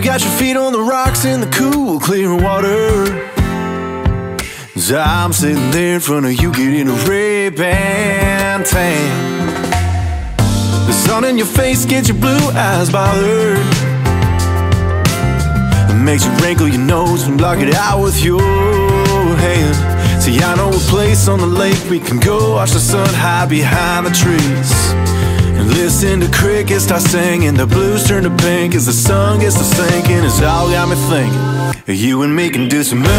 got your feet on the rocks in the cool, clear water. As I'm sitting there in front of you, getting a Ray-Ban tan. The sun in your face gets your blue eyes bothered. It makes you wrinkle your nose and block it out with your hand. See, I know a place on the lake we can go watch the sun hide behind the trees. Listen to crickets start singing, the blues turn to pink as the sun gets to sinking. It's all got me thinking, you and me can do some moonlighting.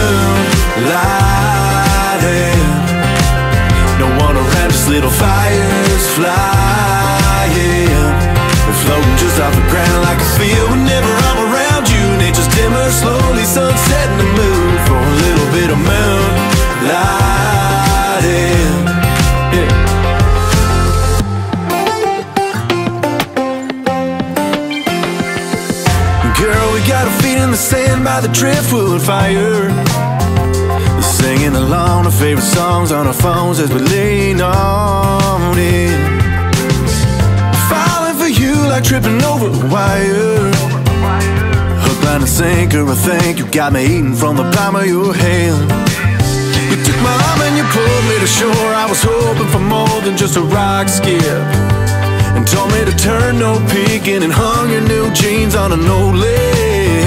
No one around, just little fires flying, floating just off the ground like a feel whenever I'm sand by the driftwood fire. Singing along our favorite songs on our phones as we lean on in. Falling for you like tripping over a wire. Hook, line, and sinker, I think you got me eating from the palm of your hand. You took my arm and you pulled me to shore. I was hoping for more than just a rock skip. And told me to turn no peeking and hung your new jeans on an old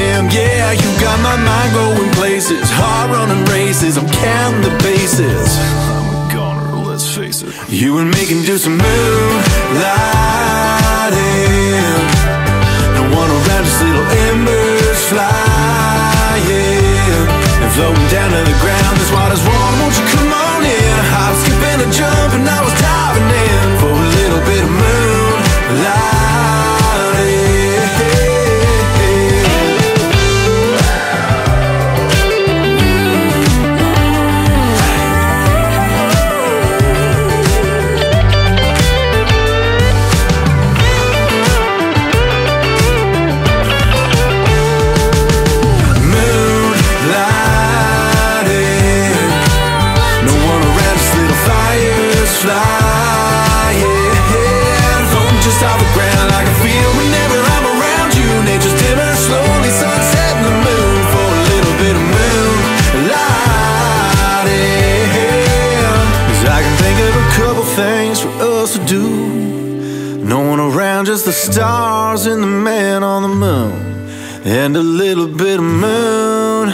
limb. Yeah, you got my mind going places, heart running races. I'm counting the bases. I'm a goner, let's face it. You and me can do some moonlighting. No one around, just little embers flying and floating down do. No one around, just the stars and the man on the moon. And a little bit of moon.